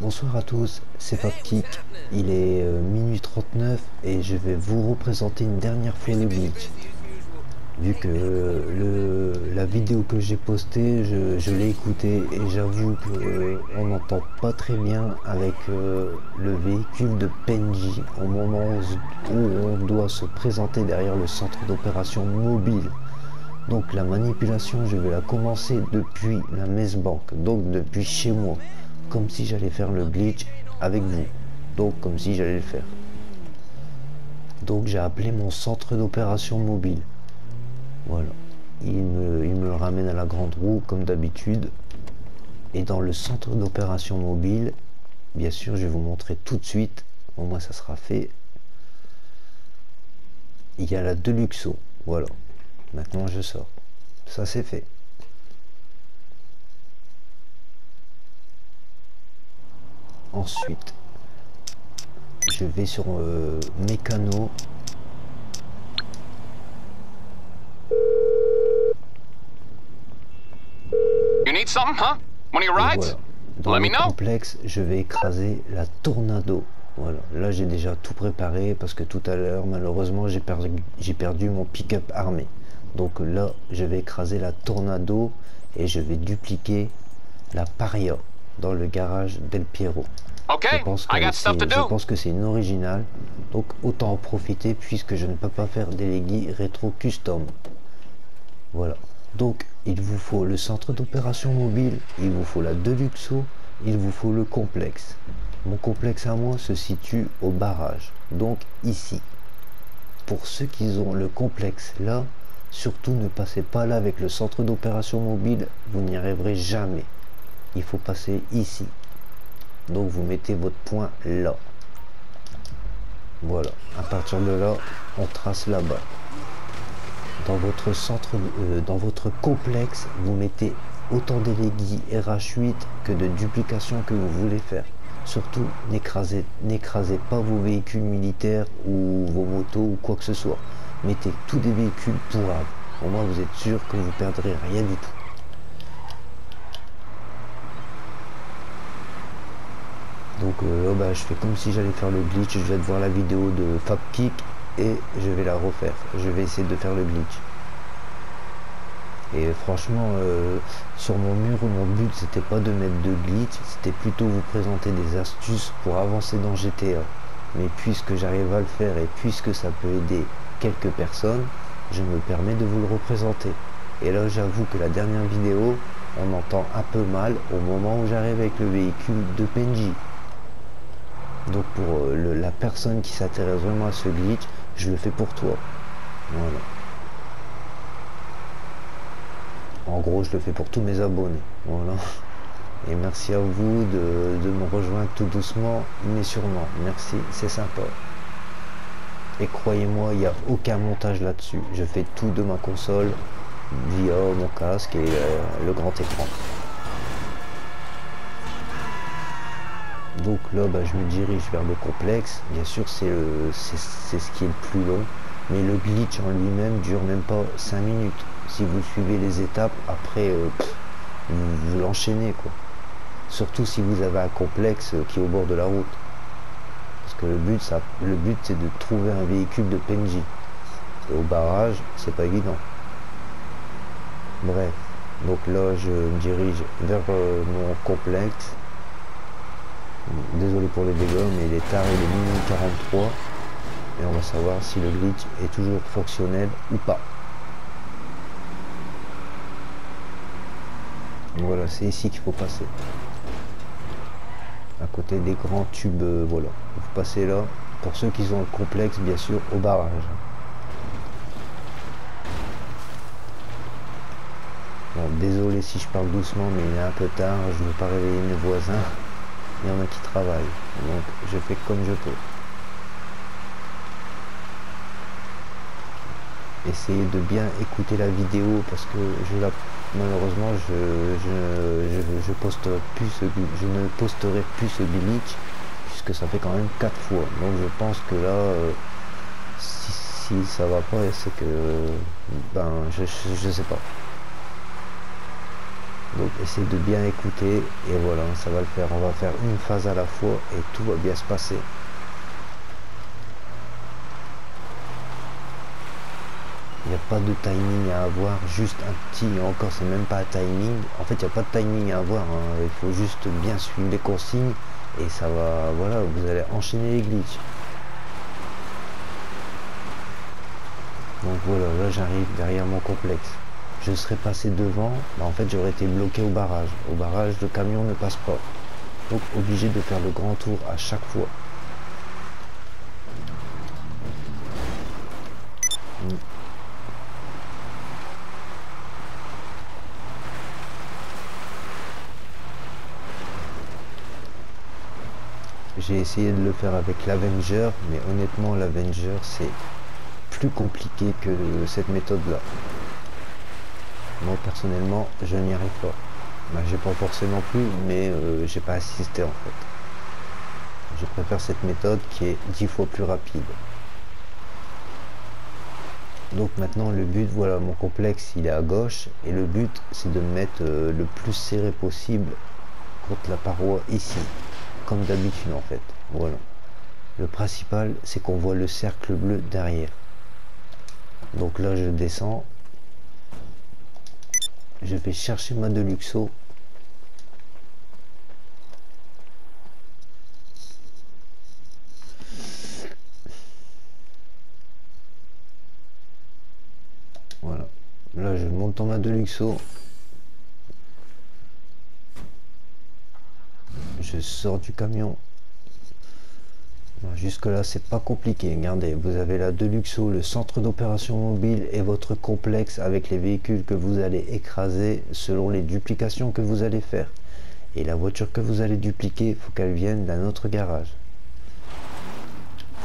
Bonsoir à tous, c'est Fabkick. Il est euh, minuit 39 et je vais vous représenter une dernière fois le glitch. Vu que le, la vidéo que j'ai postée, je, l'ai écoutée et j'avoue qu'on euh, n'entend pas très bien avec euh, le véhicule de Penji au moment où on doit se présenter derrière le centre d'opération mobile. Donc la manipulation, je vais la commencer depuis la messe banque, donc depuis chez moi comme si j'allais faire le glitch avec vous. Donc comme si j'allais le faire. Donc j'ai appelé mon centre d'opération mobile. Voilà. Il me, ramène à la grande roue comme d'habitude. Et dans le centre d'opération mobile, bien sûr, je vais vous montrer tout de suite. Au moins, ça sera fait. Il y a la Deluxo. Voilà. Maintenant, je sors. Ça, c'est fait. Ensuite, je vais sur euh, mécano. You need something, huh? One of your rides? Dans Let le me know. complexe, je vais écraser la Tornado. Voilà, là j'ai déjà tout préparé parce que tout à l'heure, malheureusement, j'ai perdu, perdu mon pick-up armé. Donc là, je vais écraser la Tornado et je vais dupliquer la Paria dans le garage d'El Piero. Je pense que c'est une originale, donc autant en profiter puisque je ne peux pas faire des léguis rétro custom. Voilà. Donc il vous faut le centre d'opération mobile, il vous faut la Deluxo, il vous faut le complexe. Mon complexe à moi se situe au barrage, donc ici. Pour ceux qui ont le complexe là, surtout ne passez pas là avec le centre d'opération mobile, vous n'y arriverez jamais il faut passer ici donc vous mettez votre point là. Voilà. À partir de là on trace là-bas dans votre centre euh, dans votre complexe vous mettez autant d'élégies RH8 que de duplication que vous voulez faire. Surtout n'écrasez pas vos véhicules militaires ou vos motos ou quoi que ce soit. Mettez tous des véhicules pourrables au moins vous êtes sûr que vous perdrez rien du tout donc euh, bah, je fais comme si j'allais faire le glitch je vais voir la vidéo de Fabkick et je vais la refaire. Je vais essayer de faire le glitch. Et franchement euh, sur mon mur mon but c'était pas de mettre de glitch c'était plutôt vous présenter des astuces pour avancer dans GTA mais puisque j'arrive à le faire et puisque ça peut aider quelques personnes je me permets de vous le représenter. Et là j'avoue que la dernière vidéo on entend un peu mal au moment où j'arrive avec le véhicule de Penji donc pour euh, la personne qui s'intéresse vraiment à ce glitch, je le fais pour toi. Voilà. En gros, je le fais pour tous mes abonnés. Voilà. Et merci à vous de, me rejoindre tout doucement, mais sûrement. Merci, c'est sympa. Et croyez-moi, il n'y a aucun montage là-dessus. Je fais tout de ma console via mon casque et euh, le grand écran. Donc là, bah, je me dirige vers le complexe. Bien sûr, c'est ce qui est le plus long. Mais le glitch en lui-même dure même pas 5 minutes. Si vous suivez les étapes, après, euh, vous, l'enchaînez. quoi. Surtout si vous avez un complexe qui est au bord de la route. Parce que le but, c'est de trouver un véhicule de PNJ. Et au barrage, c'est pas évident. Bref. Donc là, je me dirige vers euh, mon complexe. Désolé pour les dégâts, mais il est tard, il est minuit 43. Et on va savoir si le glitch est toujours fonctionnel ou pas. Voilà, c'est ici qu'il faut passer. À côté des grands tubes, euh, voilà. Vous passez là. Pour ceux qui ont le complexe, bien sûr, au barrage. Désolé si je parle doucement, mais il est un peu tard. Je ne veux pas réveiller mes voisins il y en a qui travaillent. Donc je fais comme je peux. Essayez de bien écouter la vidéo parce que je la malheureusement je, je, je, posterai plus ce, je ne posterai plus ce glitch puisque ça fait quand même quatre fois. Donc je pense que là euh, si, si, ça va pas c'est que ben je, je sais pas. Donc essayez de bien écouter et voilà, ça va le faire. On va faire une phase à la fois et tout va bien se passer. Il n'y a pas de timing à avoir, juste un petit, encore c'est même pas un timing. En fait, il n'y a pas de timing à avoir, hein. il faut juste bien suivre les consignes et ça va, voilà, vous allez enchaîner les glitches. Donc voilà, là j'arrive derrière mon complexe. Je serais passé devant, bah, en fait j'aurais été bloqué au barrage. Au barrage, le camion ne passe pas. Donc obligé de faire le grand tour à chaque fois. Hmm. J'ai essayé de le faire avec l'Avenger, mais honnêtement l'Avenger c'est plus compliqué que cette méthode-là. Moi personnellement, je n'y arrive pas. Bah, j'ai pas forcément plus, mais euh, j'ai pas assisté en fait. Je préfère cette méthode qui est dix fois plus rapide. Donc maintenant le but, voilà, mon complexe il est à gauche et le but c'est de me mettre euh, le plus serré possible contre la paroi ici, comme d'habitude en fait. Voilà. Le principal c'est qu'on voit le cercle bleu derrière. Donc là, je descends. Je vais chercher ma Deluxo. Voilà. Là, je monte en ma Deluxo. Je sors du camion. Jusque là c'est pas compliqué, regardez, vous avez la Deluxo, le centre d'opération mobile et votre complexe avec les véhicules que vous allez écraser selon les duplications que vous allez faire. Et la voiture que vous allez dupliquer, il faut qu'elle vienne d'un autre garage.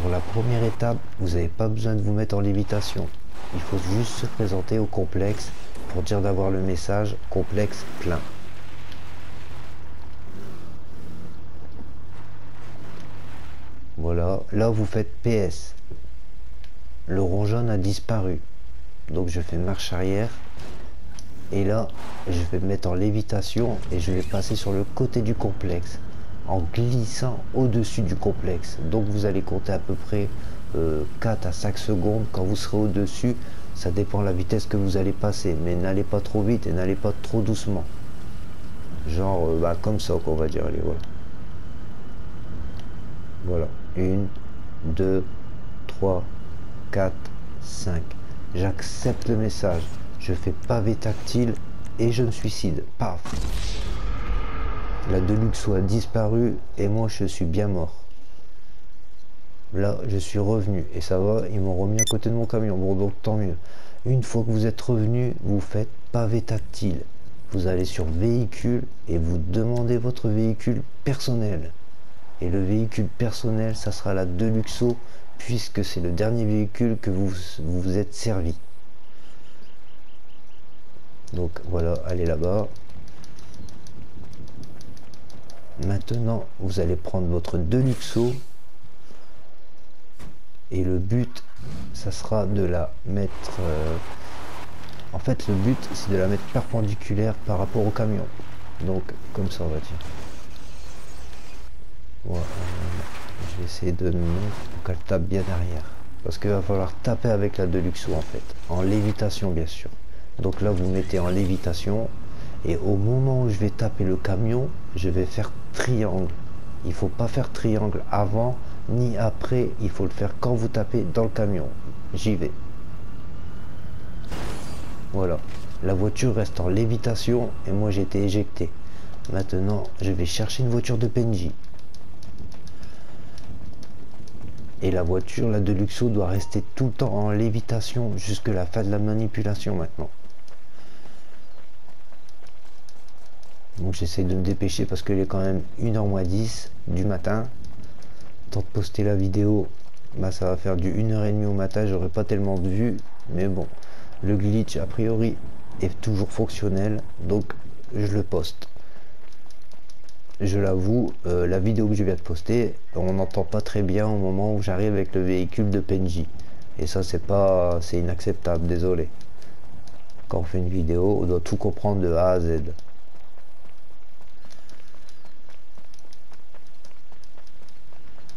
Pour la première étape, vous n'avez pas besoin de vous mettre en lévitation. Il faut juste se présenter au complexe pour dire d'avoir le message complexe plein. Voilà, là vous faites PS. Le rond jaune a disparu. Donc je fais marche arrière. Et là, je vais me mettre en lévitation et je vais passer sur le côté du complexe en glissant au-dessus du complexe. Donc vous allez compter à peu près 4 euh, à 5 secondes quand vous serez au-dessus. Ça dépend de la vitesse que vous allez passer. Mais n'allez pas trop vite et n'allez pas trop doucement. Genre euh, bah, comme ça qu'on va dire. Allez, voilà. Voilà. 1, 2, 3, 4, 5. J'accepte le message. Je fais pavé tactile et je me suicide. Paf La Deluxo a disparu et moi je suis bien mort. Là, je suis revenu et ça va, ils m'ont remis à côté de mon camion. Bon, donc tant mieux. Une fois que vous êtes revenu, vous faites pavé tactile. Vous allez sur véhicule et vous demandez votre véhicule personnel. Et le véhicule personnel, ça sera la Deluxo, puisque c'est le dernier véhicule que vous vous, êtes servi. Donc voilà, allez là-bas. Maintenant, vous allez prendre votre Deluxo. Et le but, ça sera de la mettre... Euh, en fait, le but, c'est de la mettre perpendiculaire par rapport au camion. Donc, comme ça, on va dire. Ouais, je vais essayer de mettre pour qu'elle tape bien derrière. Parce qu'il va falloir taper avec la Deluxo en fait. En lévitation bien sûr. Donc là vous mettez en lévitation. Et au moment où je vais taper le camion, je vais faire triangle. Il faut pas faire triangle avant ni après. Il faut le faire quand vous tapez dans le camion. J'y vais. Voilà. La voiture reste en lévitation et moi j'ai été éjecté. Maintenant, je vais chercher une voiture de PNJ. Et la voiture, la Deluxo, doit rester tout le temps en lévitation jusque la fin de la manipulation maintenant. Donc j'essaie de me dépêcher parce qu'il est quand même 1h moins 10 du matin. Tant de poster la vidéo, bah ça va faire du 1h30 au matin, j'aurais pas tellement vu. Mais bon, le glitch a priori est toujours fonctionnel, donc je le poste je l'avoue, euh, la vidéo que je viens de poster, on n'entend pas très bien au moment où j'arrive avec le véhicule de Penji. Et ça, c'est pas, c'est inacceptable, désolé. Quand on fait une vidéo, on doit tout comprendre de A à Z.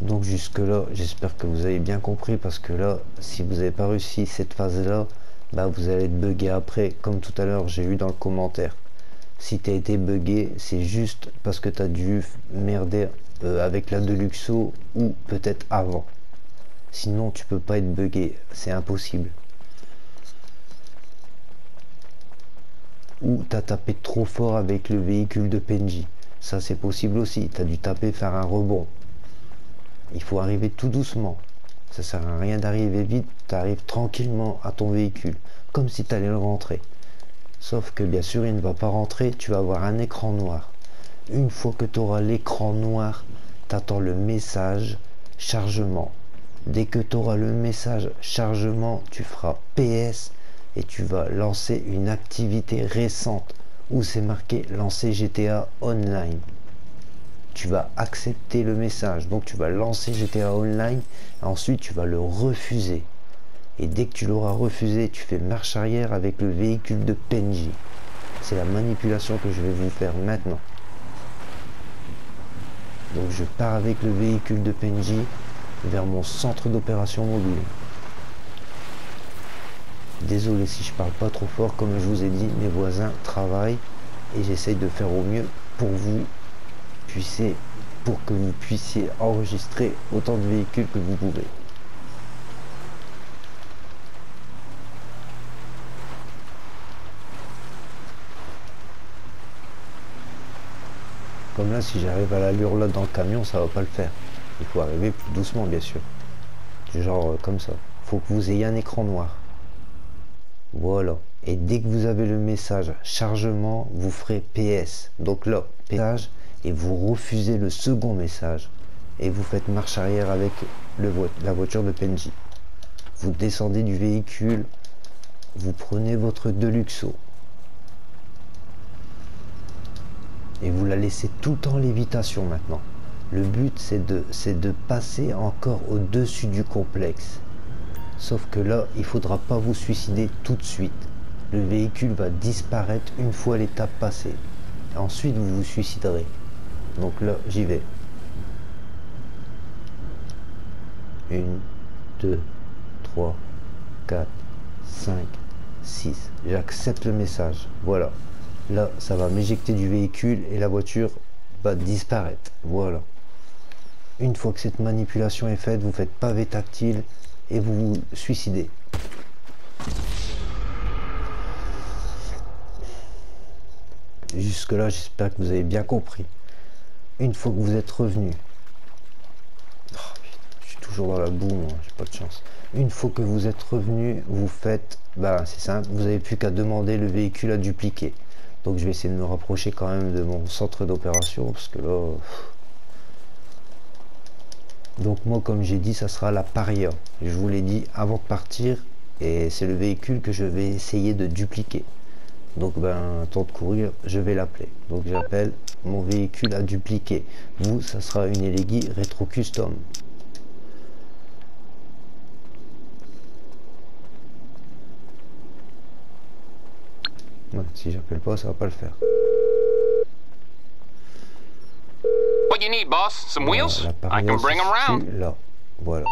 Donc jusque là, j'espère que vous avez bien compris parce que là, si vous n'avez pas réussi cette phase là, bah, vous allez être bugué après, comme tout à l'heure j'ai eu dans le commentaire. Si tu as été bugué, c'est juste parce que tu as dû merder euh, avec la Deluxo ou peut-être avant. Sinon, tu peux pas être bugué, c'est impossible. Ou tu as tapé trop fort avec le véhicule de Penji. Ça, c'est possible aussi. Tu as dû taper, faire un rebond. Il faut arriver tout doucement. Ça sert à rien d'arriver vite, tu arrives tranquillement à ton véhicule, comme si tu allais le rentrer. Sauf que bien sûr, il ne va pas rentrer, tu vas avoir un écran noir. Une fois que tu auras l'écran noir, tu attends le message chargement. Dès que tu auras le message chargement, tu feras PS et tu vas lancer une activité récente où c'est marqué lancer GTA Online tu vas accepter le message. Donc tu vas lancer GTA Online, ensuite tu vas le refuser. Et dès que tu l'auras refusé, tu fais marche arrière avec le véhicule de Penji. C'est la manipulation que je vais vous faire maintenant. Donc je pars avec le véhicule de Penji vers mon centre d'opération mobile. Désolé si je parle pas trop fort, comme je vous ai dit, mes voisins travaillent et j'essaye de faire au mieux pour vous puissiez, pour que vous puissiez enregistrer autant de véhicules que vous pouvez. Comme là, si j'arrive à l'allure là dans le camion, ça va pas le faire. Il faut arriver plus doucement, bien sûr. Genre euh, comme ça. Faut que vous ayez un écran noir. Voilà. Et dès que vous avez le message chargement, vous ferez PS. Donc là, péage et vous refusez le second message et vous faites marche arrière avec la voiture de Penji. Vous descendez du véhicule, vous prenez votre Deluxo et vous la laissez tout en lévitation maintenant. Le but c'est de, de passer encore au-dessus du complexe. Sauf que là, il faudra pas vous suicider tout de suite. Le véhicule va disparaître une fois l'étape passée. Ensuite, vous vous suiciderez. Donc là, j'y vais. Une, deux, trois, quatre, cinq, six. J'accepte le message. Voilà. Là, ça va m'éjecter du véhicule et la voiture va disparaître. Voilà. Une fois que cette manipulation est faite, vous faites pavé tactile et vous vous suicidez. Jusque là, j'espère que vous avez bien compris une fois que vous êtes revenu, oh, je suis toujours dans la boue, j'ai pas de chance. Une fois que vous êtes revenu, vous faites, bah c'est simple, vous avez plus qu'à demander le véhicule à dupliquer. Donc je vais essayer de me rapprocher quand même de mon centre d'opération parce que là. Donc moi comme j'ai dit ça sera la Paria. Je vous l'ai dit avant de partir et c'est le véhicule que je vais essayer de dupliquer. Donc ben temps de courir, je vais l'appeler. Donc j'appelle mon véhicule à dupliquer. Vous, ça sera une Elegui rétro custom. Si j'appelle pas, ça va pas le faire. What you need, boss? Some wheels? I can bring them round. Là, voilà.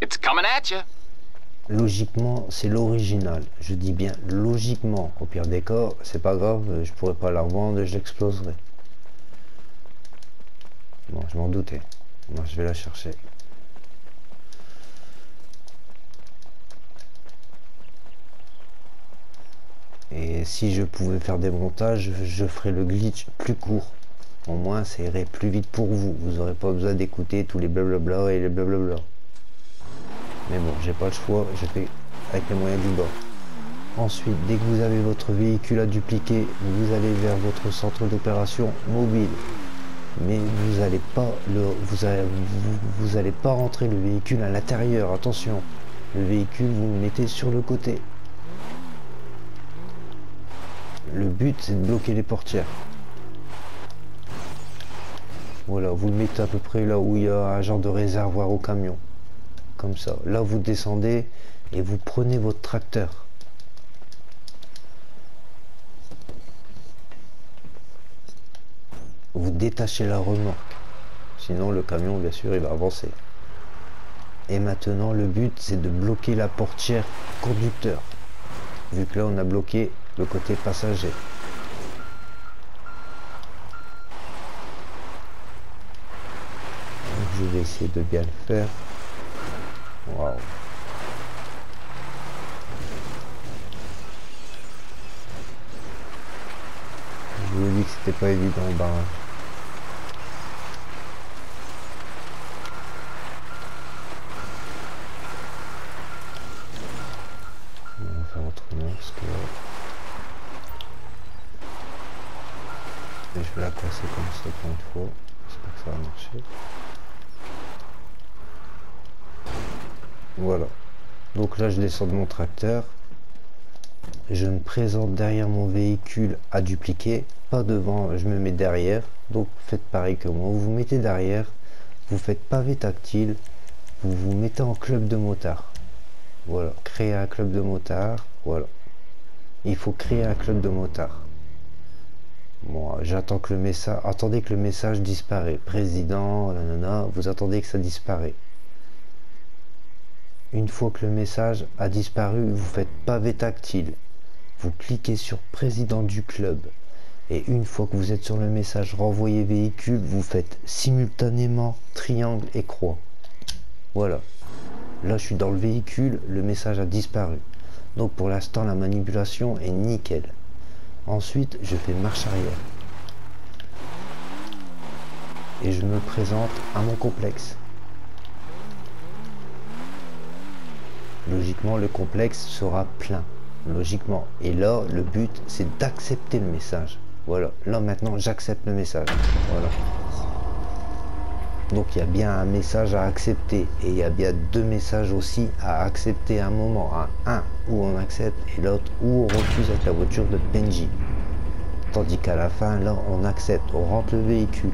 It's coming at you logiquement c'est l'original je dis bien logiquement au pire des cas c'est pas grave je pourrais pas la revendre je l'exploserai bon je m'en doutais moi je vais la chercher si je pouvais faire des montages je ferais le glitch plus court au moins ça irait plus vite pour vous vous aurez pas besoin d'écouter tous les blablabla et les blablabla mais bon, j'ai pas le choix, je fais avec les moyens du bord. Ensuite, dès que vous avez votre véhicule à dupliquer, vous allez vers votre centre d'opération mobile. Mais vous n'allez pas pas rentrer le véhicule à l'intérieur. Attention, le véhicule vous le mettez sur le côté. Le but c'est de bloquer les portières. Voilà, vous le mettez à peu près là où il y a un genre de réservoir au camion comme ça. Là, vous descendez et vous prenez votre tracteur. Vous détachez la remorque. Sinon le camion bien sûr il va avancer. Et maintenant le but c'est de bloquer la portière conducteur. Vu que là on a bloqué le côté passager. je vais essayer de bien le faire. Je vous ai dit que c'était pas évident le barrage. On va faire autrement parce que... Et je vais la casser comme ça quand il faut. J'espère que ça va marcher. Voilà. Donc là, je de mon tracteur. Je me présente derrière mon véhicule à dupliquer. Pas devant, je me mets derrière. Donc faites pareil que moi. Vous vous mettez derrière. Vous faites pavé tactile. Vous vous mettez en club de motard. Voilà. Créer un club de motard. Voilà. Il faut créer un club de motard. Bon, j'attends que le message... Attendez que le message disparaît. Président, nanana, vous attendez que ça disparaît. Une fois que le message a disparu, vous faites pavé tactile. Vous cliquez sur président du club. Et une fois que vous êtes sur le message renvoyer véhicule, vous faites simultanément triangle et croix. Voilà. Là, je suis dans le véhicule, le message a disparu. Donc pour l'instant, la manipulation est nickel. Ensuite, je fais marche arrière. Et je me présente à mon complexe. Logiquement le complexe sera plein. Logiquement. Et là, le but, c'est d'accepter le message. Voilà. Là, maintenant, j'accepte le message. Voilà. Donc, il y a bien un message à accepter. Et il y a bien deux messages aussi à accepter à un moment. Un où on accepte et l'autre où on refuse avec la voiture de Benji. Tandis qu'à la fin, là, on accepte. On rentre le véhicule.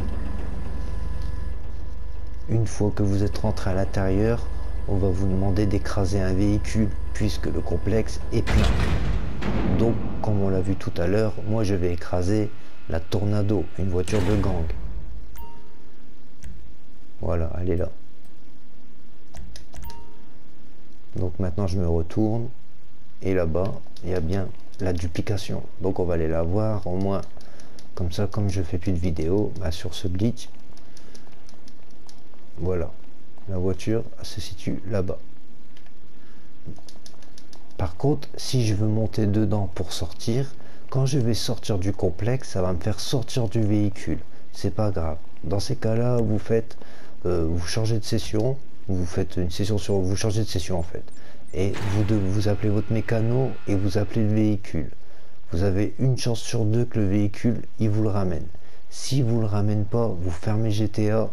Une fois que vous êtes rentré à l'intérieur, on va vous demander d'écraser un véhicule puisque le complexe est plein. Donc, comme on l'a vu tout à l'heure, moi je vais écraser la Tornado, une voiture de gang. Voilà, elle est là. Donc maintenant je me retourne et là-bas il y a bien la duplication. Donc on va aller la voir au moins comme ça comme je fais plus de vidéos bah, sur ce glitch. Voilà, la voiture se situe là-bas. Par contre, si je veux monter dedans pour sortir, quand je vais sortir du complexe, ça va me faire sortir du véhicule. C'est pas grave. Dans ces cas-là, vous faites, euh, vous changez de session, vous faites une session sur, vous changez de session en fait, et vous vous appelez votre mécano et vous appelez le véhicule. Vous avez une chance sur deux que le véhicule, il vous le ramène. Si vous le ramène pas, vous fermez GTA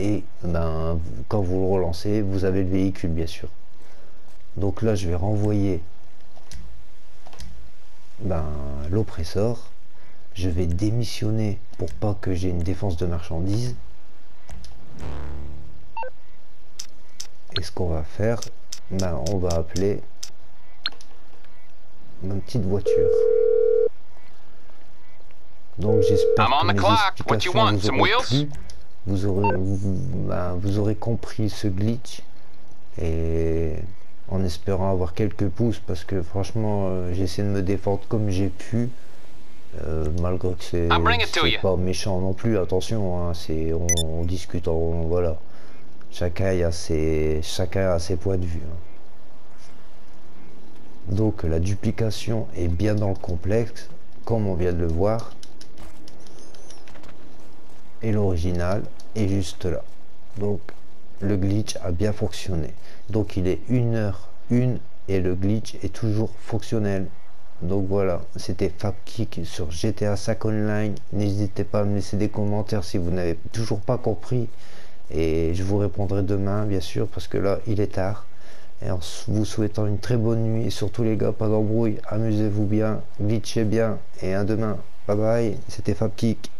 et ben, quand vous le relancez, vous avez le véhicule bien sûr. Donc là, je vais renvoyer ben, l'oppresseur. Je vais démissionner pour pas que j'ai une défense de marchandises. Et ce qu'on va faire, ben, on va appeler ma petite voiture. Donc j'espère que mes explications vous auront plu vous aurez, bah, vous, aurez compris ce glitch et en espérant avoir quelques pouces parce que franchement euh, j'essaie de me défendre comme j'ai pu euh, malgré que c'est pas méchant non plus attention hein, c'est on, discute voilà. Chacun a ses chacun a ses points de vue hein. donc la duplication est bien dans le complexe comme on vient de le voir et l'original est juste là. Donc le glitch a bien fonctionné. Donc il est 1 heure 1 et le glitch est toujours fonctionnel. Donc voilà, c'était FabKick sur GTA 5 Online. N'hésitez pas à me laisser des commentaires si vous n'avez toujours pas compris. Et je vous répondrai demain, bien sûr, parce que là, il est tard. Et en vous souhaitant une très bonne nuit. Et surtout les gars, pas d'embrouille. Amusez-vous bien, glitchez bien. Et à demain. Bye bye, c'était FabKick.